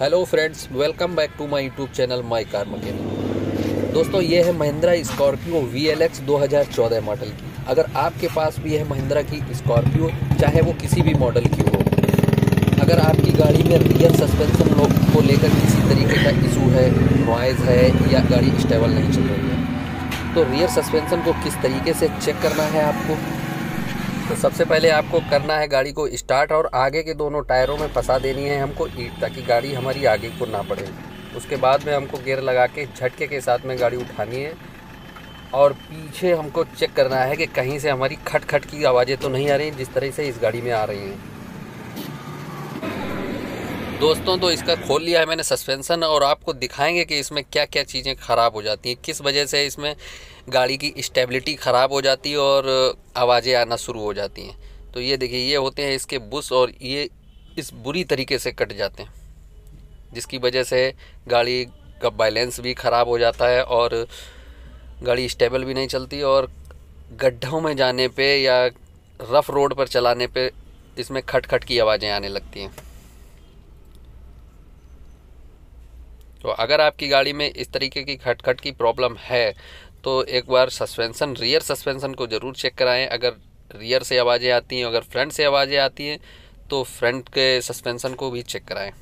Hello friends welcome back to my YouTube channel my car mechanic दोस्तों, ये है Mahindra Scorpio V L X दो हज़ार चौदह मॉडल की। अगर आपके पास भी है महिंद्रा की स्कॉर्पियो, चाहे वो किसी भी मॉडल की हो, अगर आपकी गाड़ी में रियर सस्पेंशन को लेकर किसी तरीके का इशू है नॉइज़ है, या गाड़ी स्टेबल नहीं चल रही है तो रियर सस्पेंशन को किस तरीके से चेक करना है आपको? तो सबसे पहले आपको करना है गाड़ी को स्टार्ट और आगे के दोनों टायरों में फंसा देनी है हमको ईट ताकि गाड़ी हमारी आगे को ना पड़े उसके बाद में हमको गेयर लगा के झटके के साथ में गाड़ी उठानी है। और पीछे हमको चेक करना है कि कहीं से हमारी खट खट की आवाज़ें तो नहीं आ रही, जिस तरह से इस गाड़ी में आ रही हैं। दोस्तों तो इसका खोल लिया है मैंने सस्पेंसन और आपको दिखाएँगे कि इसमें क्या क्या चीज़ें ख़राब हो जाती हैं। किस वजह से इसमें गाड़ी की स्टेबिलिटी ख़राब हो जाती है और आवाज़ें आना शुरू हो जाती हैं। तो ये देखिए, ये होते हैं इसके बुश और ये इस बुरी तरीके से कट जाते हैं, जिसकी वजह से गाड़ी का बैलेंस भी ख़राब हो जाता है और गाड़ी स्टेबल भी नहीं चलती और गड्ढों में जाने पे या रफ़ रोड पर चलाने पे इसमें खट खट की आवाज़ें आने लगती हैं। तो अगर आपकी गाड़ी में इस तरीके की खटखट की प्रॉब्लम है तो एक बार सस्पेंसन रियर सस्पेंसन को ज़रूर चेक कराएँ। अगर रियर से आवाज़ें आती हैं, अगर फ्रंट से आवाज़ें आती हैं तो फ्रंट के सस्पेंसन को भी चेक कराएँ।